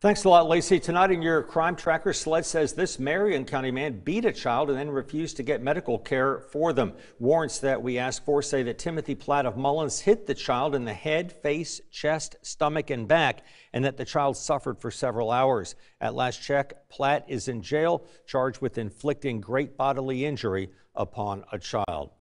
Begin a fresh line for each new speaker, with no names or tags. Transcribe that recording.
Thanks a lot, Lacey. Tonight in your crime tracker, SLED says this Marion County man beat a child and then refused to get medical care for them. Warrants that we asked for say that Timothy Platt of Mullins hit the child in the head, face, chest, stomach, and back, and that the child suffered for several hours. At last check, Platt is in jail, charged with inflicting great bodily injury upon a child.